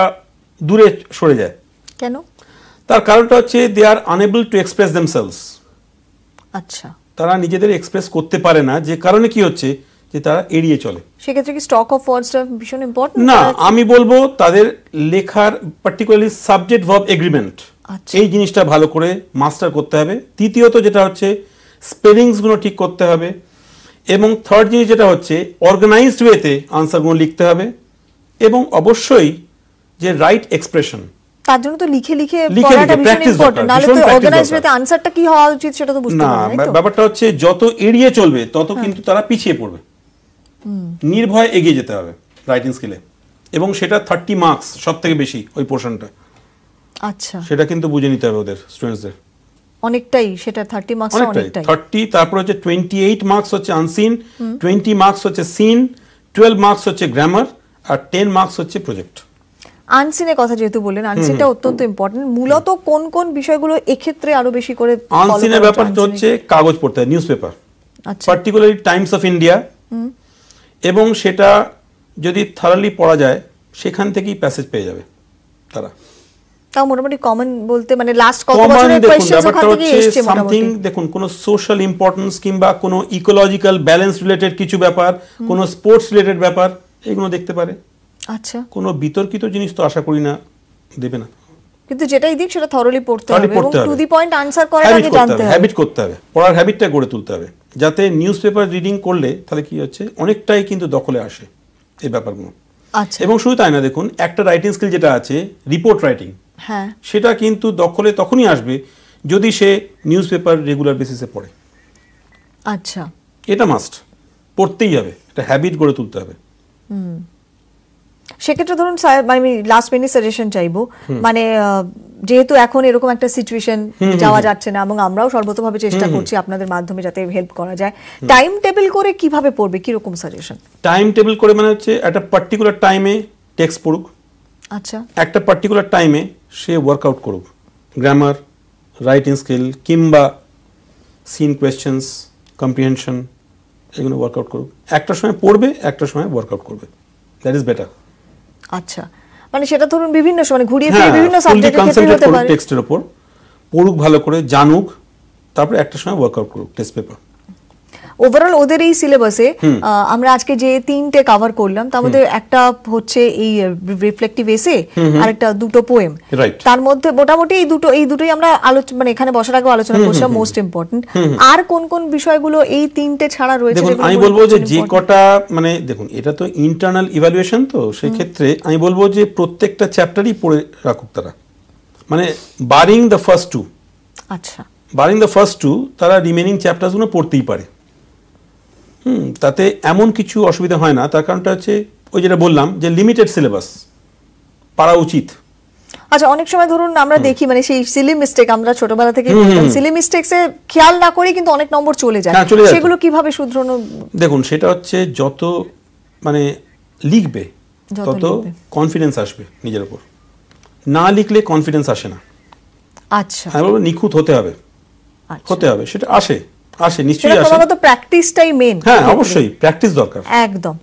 দূরে সরে যায়। কেন? তার কারণটা হচ্ছে they are unable to express themselves আচ্ছা। তারা নিজেদের এক্সপ্রেস করতে পারে না যে কারণে কি হচ্ছে যে তারা এড়িয়ে চলে। সেক্ষেত্রে কি স্টক অফ ওয়ার্ডসটা ভীষণ ইম্পর্টেন্ট না আমি বলব তাদের লেখার পার্টিকুলারলি সাবজেক্ট ভার্ব এগ্রিমেন্ট। এই জিনিসটা ভালো করে মাস্টার করতে হবে। তৃতীয়ত যেটা হচ্ছে স্পেলিংসগুলো ঠিক করতে হবে। এবং থার্ড জিনিস যেটা হচ্ছে অর্গানাইজড ওয়েতে আনসারগুলো লিখতে হবে এবং অবশ্যই যে রাইট এক্সপ্রেশন তার জন্য তো লিখে লিখে লিখে পড়াটা ভীষণ ইম্পর্টেন্ট নাহলে তো অর্গানাইজ দরকার। আনসারটা কি হওয়া উচিত সেটা তো বুঝতে না পারবে না, ব্যাপারটা হচ্ছে যত এড়িয়ে চলবে তত কিন্তু তারা পিছিয়ে পড়বে। নির্ভয় এগিয়ে যেতে হবে রাইটিং স্কিলে এবং সেটা থার্টি মার্কস সব থেকে বেশি ওই পোর্শনটা আচ্ছা। সেটা কিন্তু বুঝে নিতে হবে ওদের স্টুডেন্টসদের অনেকটাই সেটা থার্টি মার্কস অনেকটাই। অনেকটাই। থার্টি তারপর হচ্ছে টোয়েন্টি এইট মার্কস হচ্ছে আনসিন টোয়েন্টি মার্কস হচ্ছে সিন টুয়েলভ মার্কস হচ্ছে গ্রামার আর টেন মার্কস হচ্ছে প্রজেক্ট আনসিনের কথা যেহেতু বললেন আনসিনটা অত্যন্ত ইম্পর্টেন্ট মূলত কোন কোন বিষয়গুলো এক্ষেত্রে আরও বেশি করে আনসিনের উচিত হচ্ছে কাগজ পড়তে হয় নিউজ পেপার আচ্ছা পার্টিকুলারলি টাইমস অফ ইন্ডিয়া এবং সেটা যদি থারালি পড়া যায় সেখান থেকেই প্যাসেজ পেয়ে যাবে তারা। তাও মোটামুটি কমন বলতে মানে লাস্ট কত বছরের ওখান থেকে এসেছে সামথিং দেখুন কোনো সোশ্যাল ইম্পর্টেন্স কিংবা কোনো ইকোলজিক্যাল ব্যালেন্স রিলেটেড কিছু ব্যাপার কোনো স্পোর্টস রিলেটেড ব্যাপার এগুলো দেখতে পারে। আচ্ছা। কোনো বিতর্কিত জিনিস তো আশা করি না দেবে না। কিন্তু যেটাই দিক সেটা থরলি পড়তে হবে এবং টু দি পয়েন্ট আনসার করার আগে জানতে হবে হ্যাবিট করতে হবে পড়ার হ্যাবিটটা গড়ে তুলতে হবে। যাতে নিউজ পেপার রিডিং করলে তাহলে কি হচ্ছে অনেকটাই কিন্তু দখলে আসে এই ব্যাপারগুলো। আচ্ছা। এবং শুধু তাই না দেখুন একটা রাইটিং স্কিল যেটা আছে রিপোর্ট রাইটিং হ্যাঁ। সেটা কিন্তু দখলে তখনই আসবে যদি সে নিউজ পেপার রেগুলার বেসিসে পড়ে। আচ্ছা। এটা মাস্ট পড়তেই হবে। একটা হ্যাবিট গড়ে তুলতে হবে। সেক্ষেত্রে ধরুন মানে আমি লাস্ট মিনিট সাজেশন চাইব। মানে যেহেতু এখন এরকম একটা সিচুয়েশন যাওয়া যাচ্ছে না এবং আমরাও সর্বতভাবে চেষ্টা করছি আপনাদের মাধ্যমে যাতে হেল্প করা যায়। টাইম টেবিল করে কীভাবে পড়বে? কীরকম সাজেশন টাইম টেবিল করে মানে হচ্ছে একটা পার্টিকুলার টাইমে টেক্সট পড়ুক। আচ্ছা। একটা পার্টিকুলার টাইমে সে ওয়ার্কআউট করুক। গ্রামার রাইটিং স্কিল কিংবা সিন কোয়েশ্চেন্স কম্প্রিহেনশন এগুলো ওয়ার্কআউট করুক। একটা সময় পড়বে একটা সময় ওয়ার্কআউট করবে। দ্যাট ইজ বেটার আচ্ছা। মানে সেটা ধরুন বিভিন্ন সময় মানে ঘুরিয়ে হ্যাঁ ফিরিয়ে বিভিন্ন সাবজেক্টের ক্ষেত্রে হতে পারে। টেক্সটের ওপর। পড়ুক ভালো করে জানুক তারপরে একটা সময় ওয়ার্কআউট করুক টেস্ট পেপার ওভারঅল ওদের এই সিলেবাসে আমরা আজকে যে তিনটে কভার করলাম তার মধ্যে একটা হচ্ছে এই রিফ্লেক্টিভ এসে আর একটা দুটো পোয়েম. তার মধ্যে মোটামুটি এই দুটো এই দুটোই আমরা আলোচনা মানে এখানে বসার আগে আলোচনা করছিলাম মোস্ট ইম্পর্টেন্ট আর কোন কোন বিষয়গুলো এই তিনটে ছাড়া রয়েছে আমি বলব যে যে কটা মানে দেখুন এটা তো ইন্টারনাল ইভ্যালুয়েশন তো সেই ক্ষেত্রে আমি বলব যে প্রত্যেকটা চ্যাপ্টারই পড়ে রাখুক তারা। মানে বারিং দ্য ফার্স্ট টু আচ্ছা। বারিং দ্য ফার্স্ট টু তারা রিমেনিং চ্যাপ্টারসগুলো পড়তেই পারে। হুম তাতে এমন কিছু অসুবিধা হয় না। তার কারণটা হচ্ছে ওই যেটা বললাম যে লিমিটেড সিলেবাস পারা উচিত। আচ্ছা অনেক সময় ধরুন আমরা দেখি মানে সেই সিলি মিস্টেক আমরা ছোটবেলা থেকে সিলি মিস্টেকসে খেয়াল না করেই কিন্তু অনেক নম্বর চলে যায়। হ্যাঁ, চলে যায়। সেগুলো কীভাবে শুধরানো? দেখুন সেটা হচ্ছে যত মানে লিখবে তত কনফিডেন্স আসবে নিজের উপর। না লিখলে কনফিডেন্স আসে না। আচ্ছা। আমি বলব নিখুঁত হতে হবে। আচ্ছা। হতে হবে সেটা আসে। আসে নিশ্চয়ই আসে। ক্রমাগত প্র্যাকটিসটাই মেন হ্যাঁ অবশ্যই প্র্যাকটিস দরকার। একদম।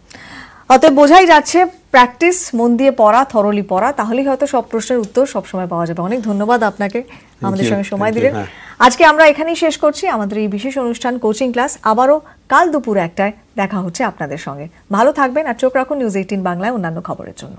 অতএব বোঝাই যাচ্ছে প্র্যাকটিস মন দিয়ে পড়া থরলি পড়া তাহলেই হয়তো সব প্রশ্নের উত্তর সবসময় পাওয়া যাবে। অনেক ধন্যবাদ আপনাকে আমাদের সঙ্গে সময় দিলেন। হ্যাঁ। আজকে আমরা এখানেই শেষ করছি। আমাদের এই বিশেষ অনুষ্ঠান কোচিং ক্লাস আবারও কাল দুপুর একটায় দেখা হচ্ছে আপনাদের সঙ্গে। ভালো থাকবেন আর চোখ রাখুন নিউজ এইটিন বাংলায় অন্যান্য খবরের জন্য।